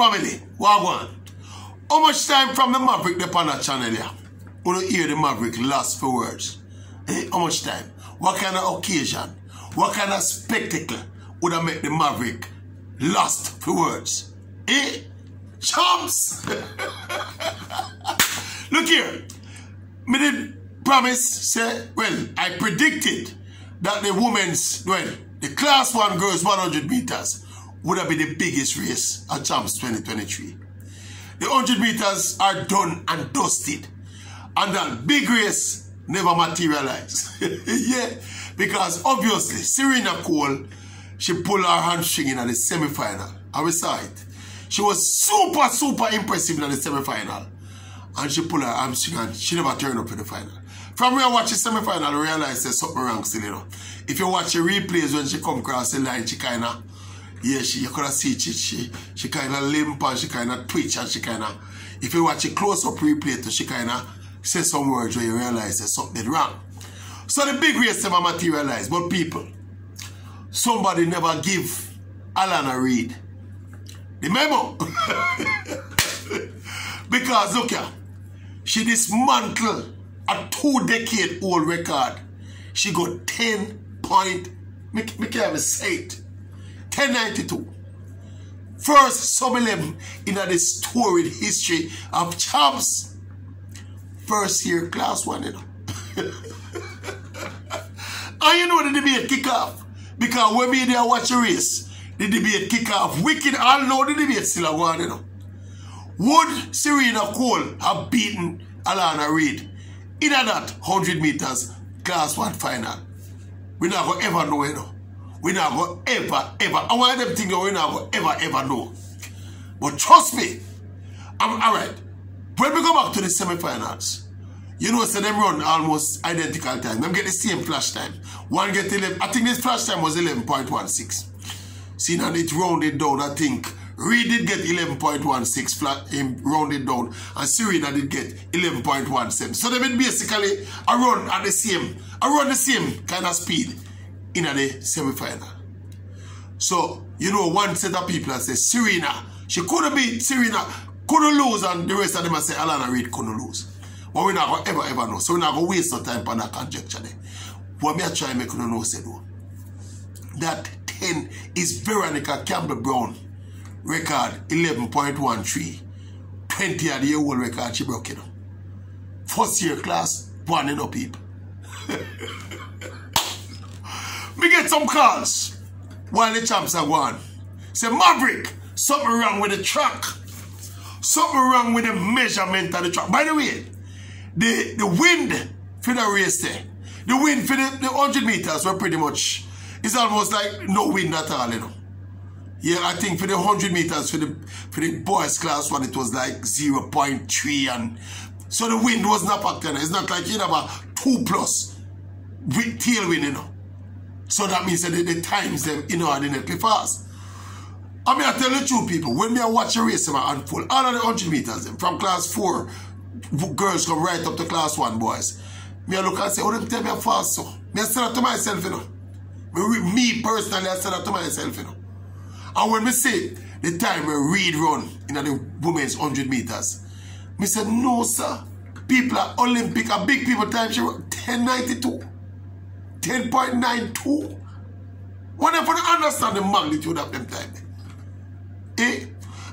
family, Wagwan. How much time from the Maverick the on that channel here? You hear the Maverick last for words? Eh? How much time? What kind of occasion? What kind of spectacle would have make the Maverick lost for words? Eh? Chumps! Look here. Me did promise, say, well, I predicted that the women's, well, the class one girls 100 meters would have been the biggest race at Champs 2023. The 100 meters are done and dusted. And that big race never materialized. yeah, because obviously Serena Cole, she pulled her hamstring in at the semi-final. I it. She was super, super impressive in the semi-final. And she pulled her hamstring and she never turned up in the final. From where I watch the semi-final, I realized there's something wrong still, you know. If you watch the replays when she come across the line, she kind of yeah, she, you could have see she, she, she kind of limp and she kind of twitch and she kind of, if you watch a close-up replay, she kind of say some words where you realize there's something wrong. So the big race never materialized, but people, somebody never give Alana Reid the memo. because look here, she dismantled a two-decade old record. She got 10 point, me, me can't even say it. 1092. First 11 in the storied history of champs. First year class one, you know. and you know the debate kick off. Because when we there watch a race, the debate kick off. Wicked all know the debate still going, you know. Would Serena Cole have beaten Alana Reid in that 100 meters class one final? We to ever know, you know. We not go ever, ever. I want them that we not go ever, ever know. But trust me, I'm alright. When we go back to the semi-finals, you know, so them run almost identical time. Them get the same flash time. One get 11, I think this flash time was 11.16. See, now it rounded down, I think. Reid did get 11.16 flat, him rounded down, and Serena did get 11.17. So they basically a run at the same, a run the same kind of speed in the semi-final. So, you know, one set of people that say, Serena, she couldn't beat Serena, couldn't lose, and the rest of them say, Alana Reid couldn't lose. But we're not to ever, ever know. So we're not to waste no time on that conjecture there. What me I try make you know say though, that 10 is Veronica Campbell-Brown record 11.13. 20 of the year old record she broke it. First year class, one in up people. Me get some calls while the champs are gone. Say, Maverick, something wrong with the track. Something wrong with the measurement of the track. By the way, the, the wind for the race there, the wind for the, the 100 meters were pretty much, it's almost like no wind at all, you know. Yeah, I think for the 100 meters, for the for the boys class one, it was like 0.3 and so the wind was not back then. It's not like you have a 2 plus with tailwind, you know. So that means that the times them inordinately fast. I mean, I tell the truth, people, when me I watch a race unfold, all of the 100 meters, them, from class 4, girls come right up to class 1, boys. Me I look and say, oh, them tell me fast, so. Me I say that to myself, you know. Me, me personally, I say that to myself, you know. And when me say the time we Reid run in the women's 100 meters, me say, no, sir. People are Olympic, a big people time, she 1092. 10.92. Whenever I understand the magnitude of them time? Eh?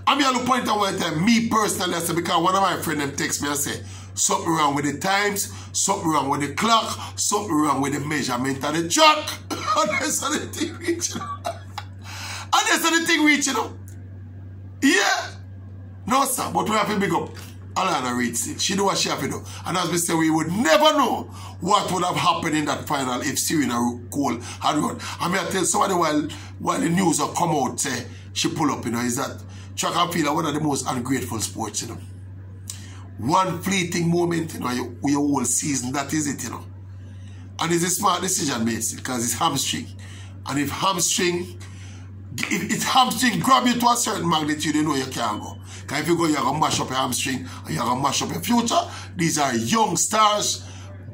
I'm here to point out one time, me personally, I say, because one of my friends them text me and say, something wrong with the times, something wrong with the clock, something wrong with the measurement of the track. and that's the thing reaching. and that's the thing reaching. Yeah. No, sir, but we have to big up Alana Reid still. She do what she have to do. And as we say, we would never know what would have happened in that final if Serena Cole had won. I mean, I tell somebody while, while the news have come out, say, she pull up, you know, is that track and field are one of the most ungrateful sports, you know. One fleeting moment, you know, your, your whole season, that is it, you know. And it's a smart decision made because it's hamstring. And if hamstring, if it's hamstring grab you to a certain magnitude, you know you can't go. Because if you go, you're going to mash up your hamstring and you're going to mash up your future. These are young stars,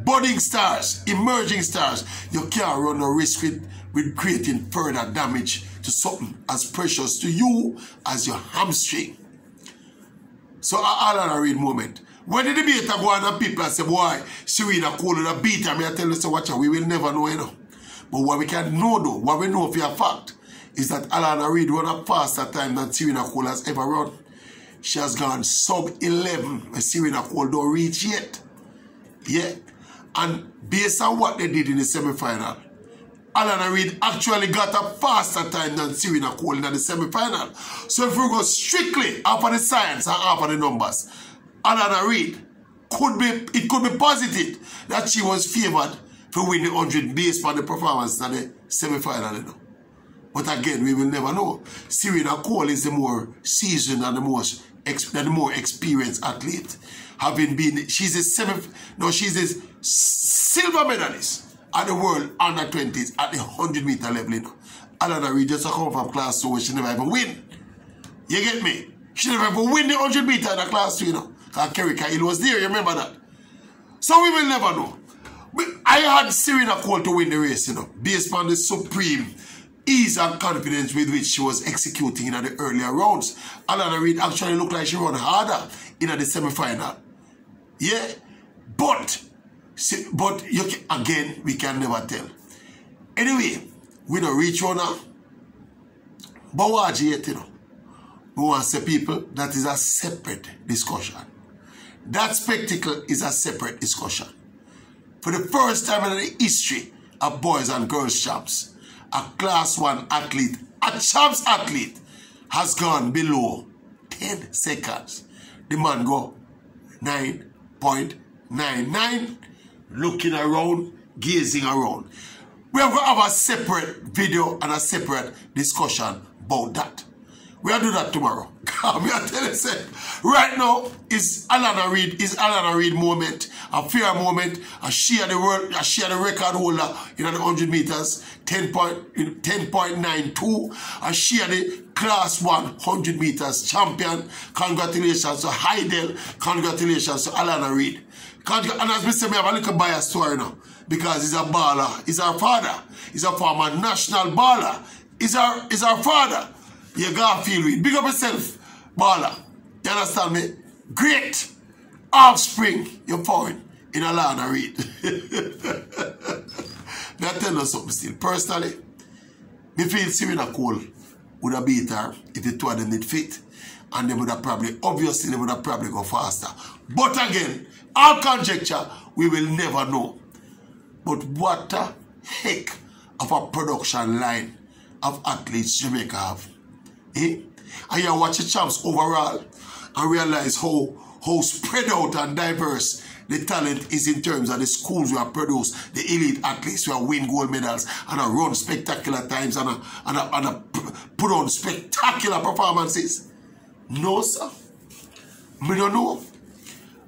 budding stars, emerging stars. You can't run a risk with, with creating further damage to something as precious to you as your hamstring. So I Alana Reid moment. When the debate go on and people say, boy, Serena Cole would have beat her, I tell you, so watch her, we will never know, you know. But what we can know though, what we know for a fact, is that Alana Reid run a faster time than Serena Cole has ever run. She has gone sub 11 when Serena Cole don't reach yet. Yeah. And based on what they did in the semi-final, Alana Reid actually got a faster time than Serena Cole in the semi-final. So if we go strictly after the science and after the numbers, Alana Reid could be it could be positive that she was favored to win the 100 based on the performance in the semi-final. You know. But again, we will never know. Serena Cole is the more seasoned and the most the more experienced athlete. Having been, she's a seventh, no, she's a silver medalist at the world under 20s at the 100 meter level. You know. Alana Reid just come from class two, she never even win. You get me? She never ever win the 100 meter in the class two, you know. Because Kerry Cahill was there, you remember that? So we will never know. But I had Serena Cole to win the race, you know, based on the supreme ease and confidence with which she was executing in the earlier rounds. Alana Reid actually looked like she run harder in the semi-final. Yeah, but but you can, again we can never tell. Anyway, we don't reach one now. But what yet, you know? We want to say people that is a separate discussion. That spectacle is a separate discussion. For the first time in the history of boys and girls champs, a class 1 athlete, a champs athlete, has gone below 10 seconds. The man go 9.99, looking around, gazing around. We are going to have a separate video and a separate discussion about that. We'll do that tomorrow. Come here, tell you, say, right now is Alana Reid, is Alana Reid moment, a fair moment. I share the world, I share the record holder in the 100 meters, 10.92. I share the class 100 meters champion. Congratulations to Hydel. Congratulations to Alana Reid. And as we say, we have a little bias story now. Because he's a baller. He's our father. He's a former national baller. He's our, he's our father you gotta feel it. Big up yourself, baller. You understand me? Great offspring you're found in Alana Reid. May I tell you something still. Personally, me feel Serena Cole would have beat her if the two of them did fit. And they would have probably, obviously, they would have probably go faster. But again, our conjecture, we will never know. But what the heck of a production line of athletes Jamaica have. Eh? And you watch the champs overall and realize how, how spread out and diverse the talent is in terms of the schools we have produced, the elite athletes who have win gold medals and have run spectacular times and, a, and, and put on spectacular performances. No, sir. Me don't know.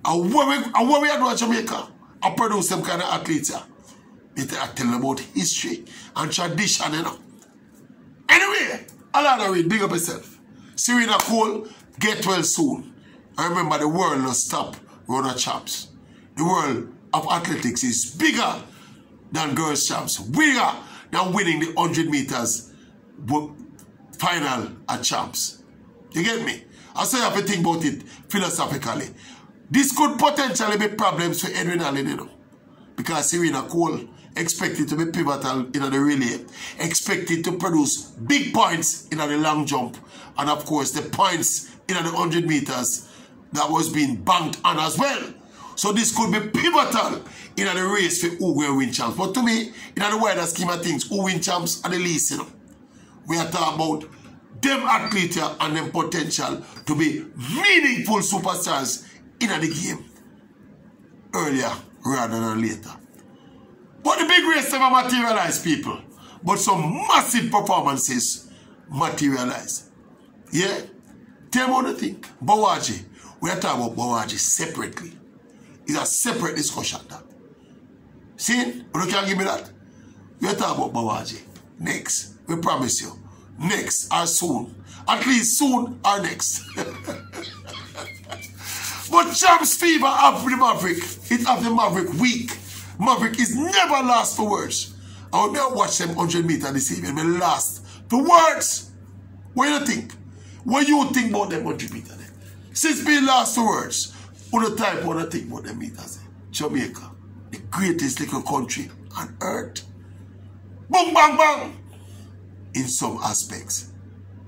And what we, and what we are doing Jamaica, I produce them kind of athletes. Yeah. I tell them about history and tradition, you know. Anyway, Alana Reid, big up yourself. Serena Cole, get well soon. I remember the world will stop runner champs. The world of athletics is bigger than girls champs. Bigger than winning the 100 meters final at champs. You get me? I say you have to think about it philosophically. This could potentially be problems for Edwin Allen, you know. Because Serena Cole expected to be pivotal in the relay, expected to produce big points in the long jump, and of course the points in the 100 meters that was being banked on as well. So this could be pivotal in the race for who will win champs. But to me, in the wider scheme of things, who win champs are the least, you know. We are talking about them athletes and them potential to be meaningful superstars in the game earlier rather than later. But the big race never materialize, people. But some massive performances materialize. Yeah? Tell me what you think. Bouwahjgie. We are talking about Bouwahjgie separately. It's a separate discussion. That. See? You can't give me that? We are talking about Bouwahjgie. Next. We promise you. Next or soon. At least soon or next. but Champs Fever of the Maverick. It's of the Maverick week. Maverick is never last for words. I will never watch them 100 meter this evening, will last for words. What do you think? What you think about them 100 meter then? Since being last for words, what the type, what the think about them meters? Jamaica, the greatest little country on earth. Boom, bang, bang! In some aspects.